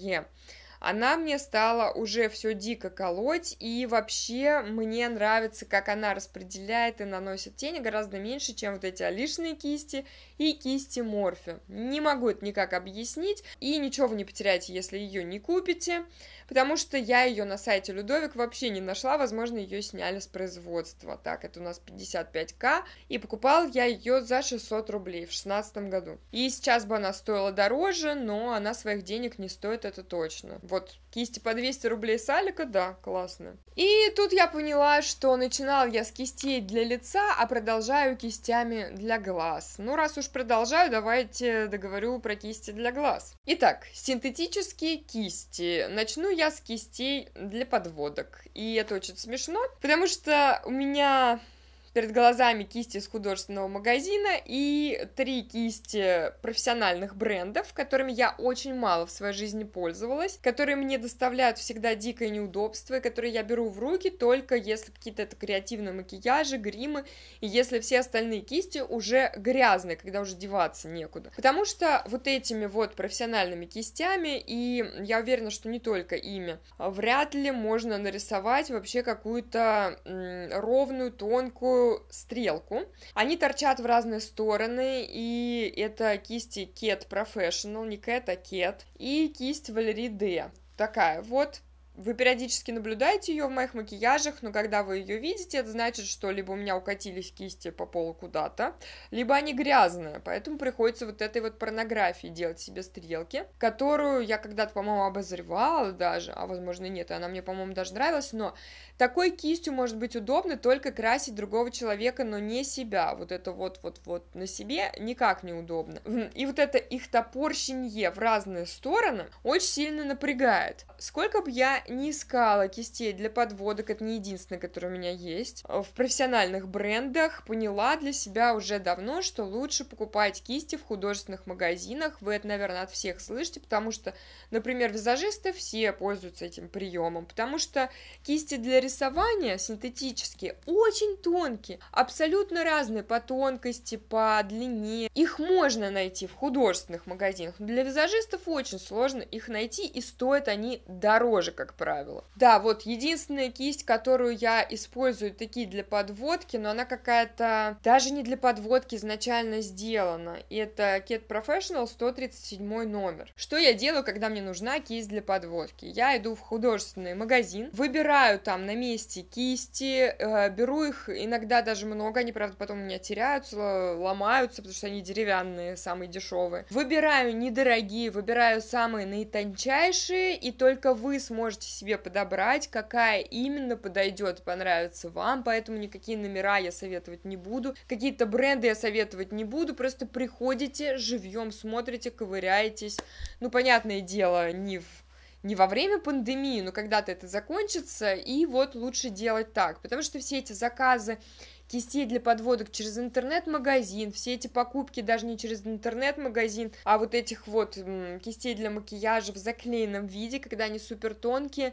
она мне стала уже все дико колоть, и вообще мне нравится, как она распределяет и наносит тени гораздо меньше, чем вот эти алишные кисти и кисти Морфи. Не могу это никак объяснить, и ничего вы не потеряете, если ее не купите, потому что я ее на сайте Людовик вообще не нашла, возможно, ее сняли с производства. Так, это у нас 55к, и покупал я ее за 600 рублей в 2016 году. И сейчас бы она стоила дороже, но она своих денег не стоит, это точно. Вот кисти по 200 рублей с Алика, да, классно. И тут я поняла, что начинал я с кистей для лица, а продолжаю кистями для глаз. Ну, раз уж продолжаю, давайте договорю про кисти для глаз. Итак, синтетические кисти. Начну я с кистей для подводок. И это очень смешно, потому что у меня перед глазами кисти из художественного магазина и три кисти профессиональных брендов, которыми я очень мало в своей жизни пользовалась, которые мне доставляют всегда дикое неудобство, и которые я беру в руки только если какие-то это креативные макияжи, гримы, и если все остальные кисти уже грязные, когда уже деваться некуда. Потому что вот этими вот профессиональными кистями, и я уверена, что не только ими, вряд ли можно нарисовать вообще какую-то ровную, тонкую, стрелку. Они торчат в разные стороны, и это кисти Cat Professional, не Cat, а Cat, и кисть Валерий D. Такая вот, вы периодически наблюдаете ее в моих макияжах, но когда вы ее видите, это значит, что либо у меня укатились кисти по полу куда-то, либо они грязные, поэтому приходится вот этой вот порнографии делать себе стрелки, которую я когда-то, по-моему, обозревала даже, а возможно нет, она мне, по-моему, даже нравилась, но такой кистью может быть удобно только красить другого человека, но не себя, вот это вот-вот-вот на себе никак не удобно. И вот это их топорщенье в разные стороны очень сильно напрягает. Сколько бы я не искала кистей для подводок, это не единственное, которое у меня есть. В профессиональных брендах поняла для себя уже давно, что лучше покупать кисти в художественных магазинах. Вы это, наверное, от всех слышите, потому что, например, визажисты все пользуются этим приемом, потому что кисти для рисования синтетические очень тонкие, абсолютно разные по тонкости, по длине. Их можно найти в художественных магазинах, но для визажистов очень сложно их найти, и стоят они дороже, как правило. Да, вот единственная кисть, которую я использую такие для подводки, но она какая-то даже не для подводки изначально сделана. И это Cat Professional 137 номер. Что я делаю, когда мне нужна кисть для подводки? Я иду в художественный магазин, выбираю там на месте кисти, э, беру их иногда даже много, они, правда, потом у меня теряются, ломаются, потому что они деревянные, самые дешевые. Выбираю недорогие, выбираю самые наитончайшие, и только вы сможете можете себе подобрать, какая именно подойдет, понравится вам, поэтому никакие номера я советовать не буду, какие-то бренды я советовать не буду, просто приходите, живьем смотрите, ковыряетесь, ну, понятное дело, не в не во время пандемии, но когда-то это закончится, и вот лучше делать так, потому что все эти заказы кистей для подводок через интернет-магазин, все эти покупки даже не через интернет-магазин, а вот этих вот кистей для макияжа в заклеенном виде, когда они супер тонкие,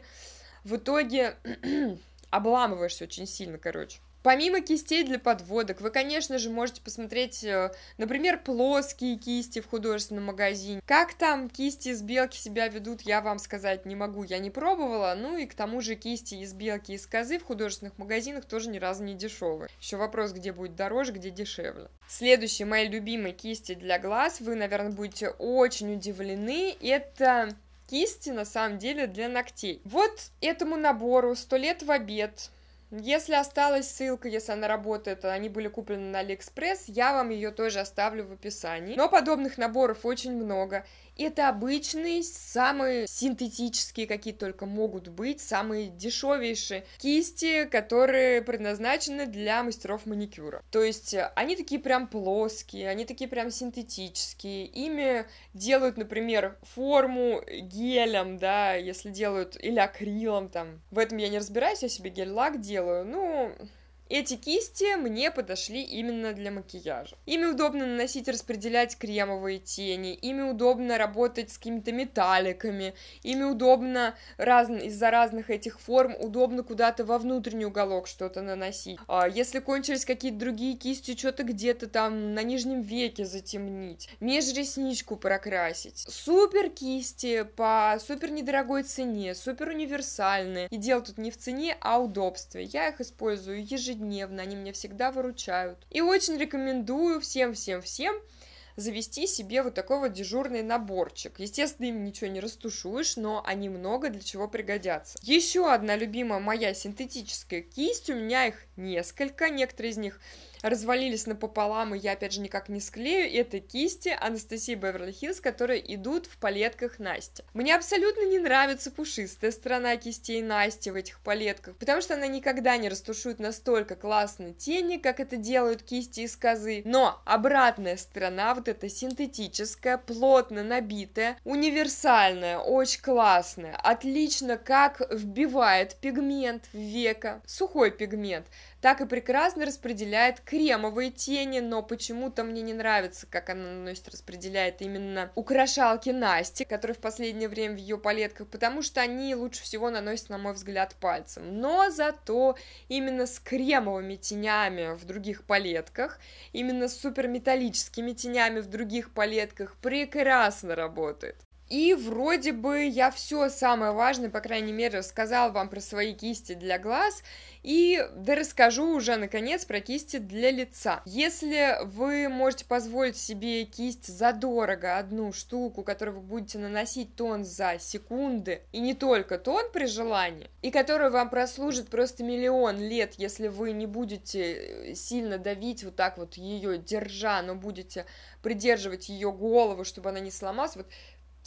в итоге обламываешься очень сильно, короче. Помимо кистей для подводок, вы, конечно же, можете посмотреть, э, например, плоские кисти в художественном магазине. Как там кисти из белки себя ведут, я вам сказать не могу, я не пробовала. Ну и к тому же кисти из белки и из козы в художественных магазинах тоже ни разу не дешевые. Еще вопрос, где будет дороже, где дешевле. Следующие мои любимые кисти для глаз, вы, наверное, будете очень удивлены. Это кисти, на самом деле, для ногтей. Вот этому набору «100 лет в обед» Если осталась ссылка, если она работает, они были куплены на Алиэкспресс, я вам ее тоже оставлю в описании. Но подобных наборов очень много. Это обычные, самые синтетические, какие только могут быть, самые дешевейшие кисти, которые предназначены для мастеров маникюра. То есть э, они такие прям плоские, они такие прям синтетические. Ими делают, например, форму гелем, да, если делают, или акрилом там. В этом я не разбираюсь, я себе гель-лак делаю. Ну, эти кисти мне подошли именно для макияжа. Ими удобно наносить и распределять кремовые тени, ими удобно работать с какими-то металликами, ими удобно раз... из-за разных этих форм удобно куда-то во внутренний уголок что-то наносить. А если кончились какие-то другие кисти, что-то где-то там на нижнем веке затемнить, межресничку прокрасить. Супер кисти по супер недорогой цене, супер универсальные. И дело тут не в цене, а удобстве. Я их использую ежедневно ежедневно, они меня всегда выручают. И очень рекомендую всем-всем-всем завести себе вот такой вот дежурный наборчик. Естественно, им ничего не растушуешь, но они много для чего пригодятся. Еще одна любимая моя синтетическая кисть, у меня их несколько, некоторые из них развалились напополам, и я, опять же, никак не склею, это кисти Анастасии Беверли Хиллз, которые идут в палетках Насти. Мне абсолютно не нравится пушистая сторона кистей Насти в этих палетках, потому что она никогда не растушует настолько классно тени, как это делают кисти из козы, но обратная сторона, вот эта синтетическая, плотно набитая, универсальная, очень классная, отлично как вбивает пигмент в века, сухой пигмент, так и прекрасно распределяет кремовые тени, но почему-то мне не нравится, как она наносит, распределяет именно украшалки Насти, которые в последнее время в ее палетках, потому что они лучше всего наносят, на мой взгляд, пальцем. Но зато именно с кремовыми тенями в других палетках, именно с суперметаллическими тенями в других палетках прекрасно работает. И вроде бы я все самое важное, по крайней мере, рассказала вам про свои кисти для глаз. И да расскажу уже, наконец, про кисти для лица. Если вы можете позволить себе кисть задорого, одну штуку, которую вы будете наносить тон за секунды, и не только тон при желании, и которая вам прослужит просто миллион лет, если вы не будете сильно давить вот так вот ее держа, но будете придерживать ее голову, чтобы она не сломалась, вот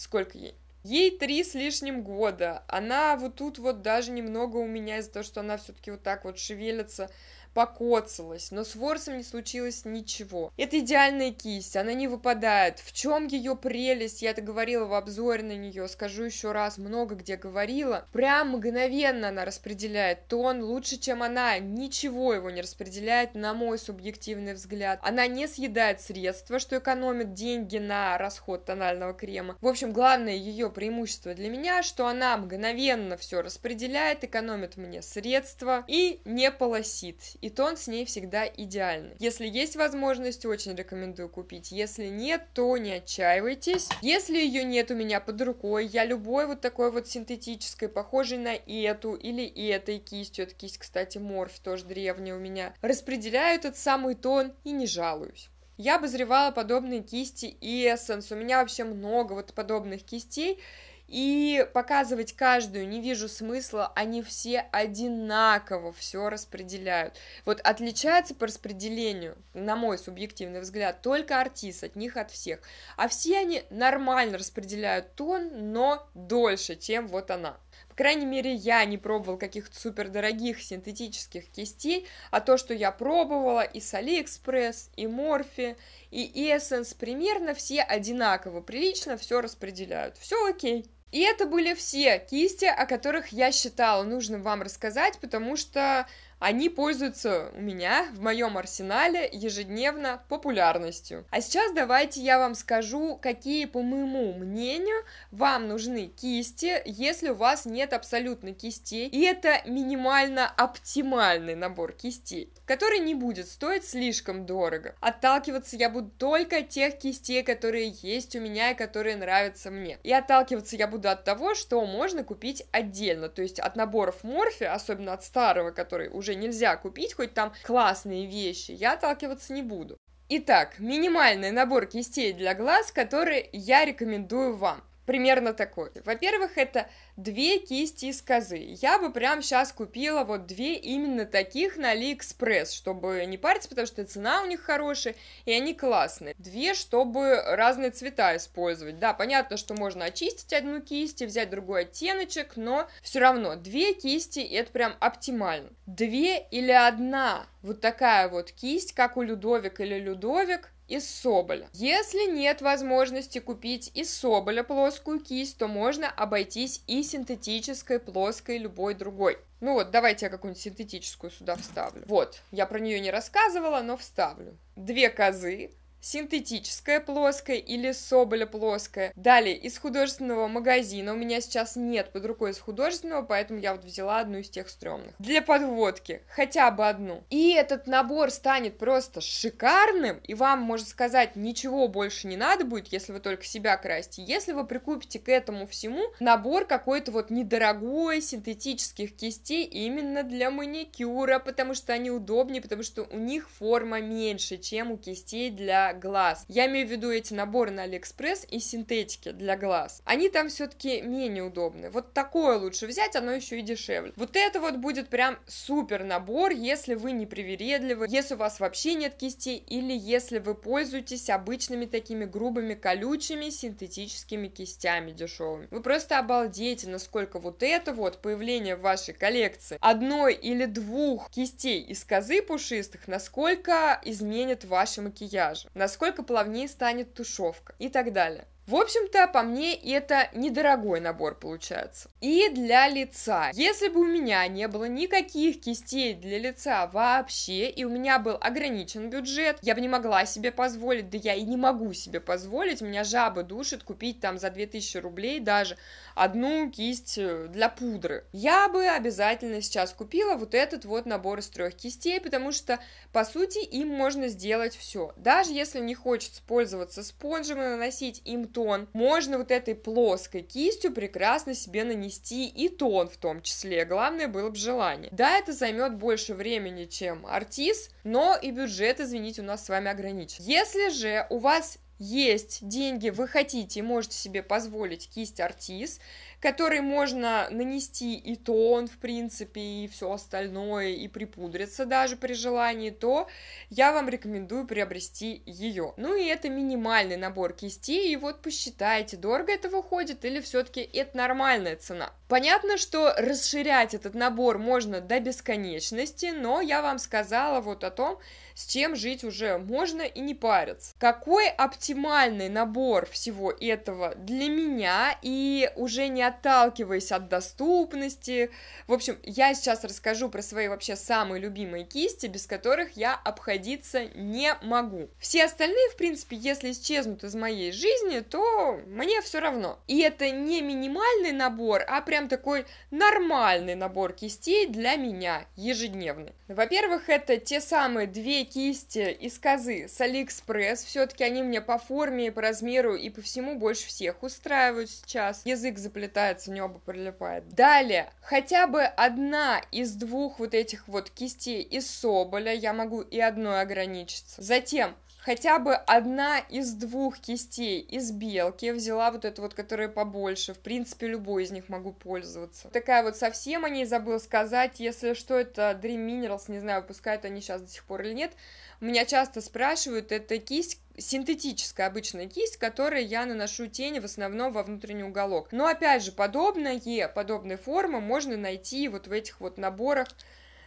сколько ей? Ей три с лишним года. Она вот тут вот даже немного у меня из-за того, что она все-таки вот так вот шевелится покоцалась, но с ворсом не случилось ничего. Это идеальная кисть, она не выпадает. В чем ее прелесть? Я это говорила в обзоре на нее, скажу еще раз, много где говорила. Прям мгновенно она распределяет тон лучше, чем она. Ничего его не распределяет, на мой субъективный взгляд. Она не съедает средства, что экономит деньги на расход тонального крема. В общем, главное ее преимущество для меня, что она мгновенно все распределяет, экономит мне средства и не полосит и тон с ней всегда идеальный. Если есть возможность, очень рекомендую купить. Если нет, то не отчаивайтесь. Если ее нет у меня под рукой, я любой вот такой вот синтетической, похожей на эту или этой кистью, эта кисть, кстати, морфь, тоже древняя у меня, распределяю этот самый тон и не жалуюсь. Я обозревала подобные кисти и Essence. У меня вообще много вот подобных кистей. И показывать каждую не вижу смысла, они все одинаково все распределяют. Вот отличается по распределению, на мой субъективный взгляд, только Artis от них от всех. А все они нормально распределяют тон, но дольше, чем вот она. По крайней мере, я не пробовал каких-то супер дорогих синтетических кистей, а то, что я пробовала и с Алиэкспресс, и Morphe, и Essence, примерно все одинаково, прилично все распределяют. Все окей. И это были все кисти, о которых я считала нужным вам рассказать, потому что они пользуются у меня в моем арсенале ежедневно популярностью. А сейчас давайте я вам скажу, какие, по моему мнению, вам нужны кисти, если у вас нет абсолютно кистей. И это минимально оптимальный набор кистей, который не будет стоить слишком дорого. Отталкиваться я буду только от тех кистей, которые есть у меня и которые нравятся мне. И отталкиваться я буду от того, что можно купить отдельно, то есть от наборов Морфи, особенно от старого, который уже уже нельзя купить, хоть там классные вещи, я отталкиваться не буду. Итак, минимальный набор кистей для глаз, который я рекомендую вам примерно такой. Во-первых, это две кисти из козы. Я бы прямо сейчас купила вот две именно таких на Алиэкспресс, чтобы не париться, потому что цена у них хорошая, и они классные. Две, чтобы разные цвета использовать. Да, понятно, что можно очистить одну кисть и взять другой оттеночек, но все равно две кисти это прям оптимально. Две или одна вот такая вот кисть, как у Людовик или Людовик, из соболя. Если нет возможности купить из соболя плоскую кисть, то можно обойтись и синтетической плоской любой другой. Ну вот, давайте я какую-нибудь синтетическую сюда вставлю. Вот, я про нее не рассказывала, но вставлю. Две козы, синтетическая плоская или соболя плоская. Далее, из художественного магазина, у меня сейчас нет под рукой из художественного, поэтому я вот взяла одну из тех стрёмных. Для подводки, хотя бы одну. И этот набор станет просто шикарным, и вам, можно сказать, ничего больше не надо будет, если вы только себя красите. Если вы прикупите к этому всему набор какой-то вот недорогой синтетических кистей именно для маникюра, потому что они удобнее, потому что у них форма меньше, чем у кистей для глаз. Я имею в виду эти наборы на Алиэкспресс и синтетики для глаз. Они там все-таки менее удобны. Вот такое лучше взять, оно еще и дешевле. Вот это вот будет прям супер набор, если вы не привередливы, если у вас вообще нет кистей, или если вы пользуетесь обычными такими грубыми, колючими синтетическими кистями дешевыми. Вы просто обалдеете, насколько вот это вот появление в вашей коллекции одной или двух кистей из козы пушистых, насколько изменит ваши макияжи насколько плавнее станет тушевка и так далее. В общем-то, по мне, это недорогой набор получается. И для лица. Если бы у меня не было никаких кистей для лица вообще, и у меня был ограничен бюджет, я бы не могла себе позволить, да я и не могу себе позволить, меня жаба душит купить там за 2000 рублей даже одну кисть э, для пудры. Я бы обязательно сейчас купила вот этот вот набор из трех кистей, потому что, по сути, им можно сделать все. Даже если не хочется пользоваться спонжем и наносить им тон. Можно вот этой плоской кистью прекрасно себе нанести и тон в том числе. Главное было бы желание. Да, это займет больше времени, чем артиз, но и бюджет, извините, у нас с вами ограничен. Если же у вас есть деньги, вы хотите и можете себе позволить кисть артиз, который можно нанести и тон, в принципе, и все остальное, и припудриться даже при желании, то я вам рекомендую приобрести ее. Ну и это минимальный набор кистей, и вот посчитайте, дорого это выходит или все-таки это нормальная цена. Понятно, что расширять этот набор можно до бесконечности, но я вам сказала вот о том, с чем жить уже можно и не париться. Какой оптимальный набор всего этого для меня и уже не отталкиваясь от доступности. В общем, я сейчас расскажу про свои вообще самые любимые кисти, без которых я обходиться не могу. Все остальные, в принципе, если исчезнут из моей жизни, то мне все равно. И это не минимальный набор, а прям такой нормальный набор кистей для меня, ежедневный. Во-первых, это те самые две кисти из козы с Алиэкспресс. Все-таки они мне по форме, по размеру и по всему больше всех устраивают сейчас. Язык заплетается, небо прилипает. Далее, хотя бы одна из двух вот этих вот кистей из соболя, я могу и одной ограничиться. Затем, хотя бы одна из двух кистей из белки, взяла вот эту вот, которая побольше, в принципе, любой из них могу пользоваться. Такая вот совсем о ней забыла сказать, если что, это Dream Minerals, не знаю, выпускают они сейчас до сих пор или нет, меня часто спрашивают, это кисть синтетическая обычная кисть, которой я наношу тени в основном во внутренний уголок. Но опять же, подобное, подобные формы можно найти вот в этих вот наборах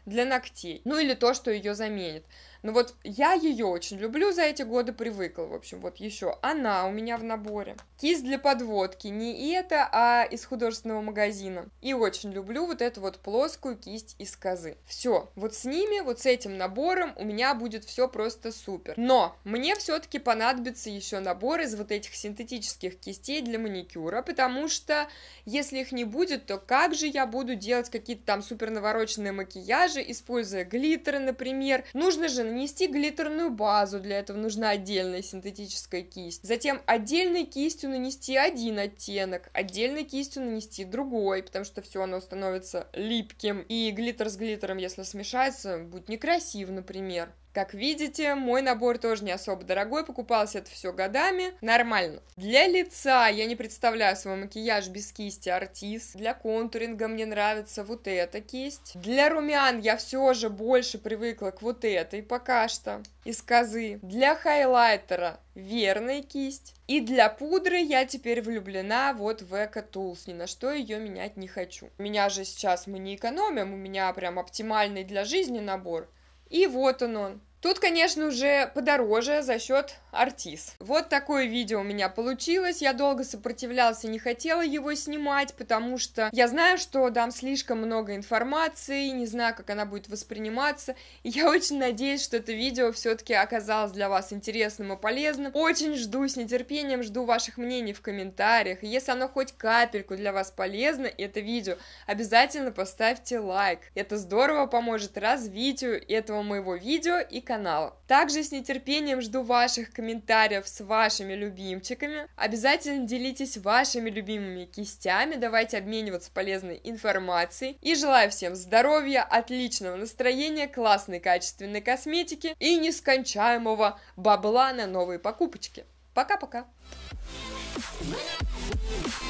для ногтей. Ну или то, что ее заменит. Но вот я ее очень люблю, за эти годы привыкла. В общем, вот еще она у меня в наборе. Кисть для подводки. Не это, а из художественного магазина. И очень люблю вот эту вот плоскую кисть из козы. Все, вот с ними, вот с этим набором у меня будет все просто супер. Но мне все-таки понадобится еще набор из вот этих синтетических кистей для маникюра, потому что если их не будет, то как же я буду делать какие-то там супер навороченные макияжи, используя глиттеры, например. Нужно же нанести глиттерную базу, для этого нужна отдельная синтетическая кисть. Затем отдельной кистью нанести один оттенок, отдельной кистью нанести другой, потому что все оно становится липким. И глиттер с глиттером, если смешается, будет некрасив, например. Как видите, мой набор тоже не особо дорогой, покупался это все годами, нормально. Для лица я не представляю свой макияж без кисти Артис. Для контуринга мне нравится вот эта кисть. Для румян я все же больше привыкла к вот этой пока что, из козы. Для хайлайтера верная кисть. И для пудры я теперь влюблена вот в Eco Tools, ни на что ее менять не хочу. У меня же сейчас мы не экономим, у меня прям оптимальный для жизни набор. И вот он он. Тут, конечно, уже подороже за счет артист. Вот такое видео у меня получилось. Я долго сопротивлялся, не хотела его снимать, потому что я знаю, что дам слишком много информации, не знаю, как она будет восприниматься. И я очень надеюсь, что это видео все-таки оказалось для вас интересным и полезным. Очень жду, с нетерпением жду ваших мнений в комментариях. И если оно хоть капельку для вас полезно, это видео, обязательно поставьте лайк. Это здорово поможет развитию этого моего видео и канала. Также с нетерпением жду ваших комментариев с вашими любимчиками. Обязательно делитесь вашими любимыми кистями, давайте обмениваться полезной информацией. И желаю всем здоровья, отличного настроения, классной качественной косметики и нескончаемого бабла на новые покупочки. Пока-пока! Thank you.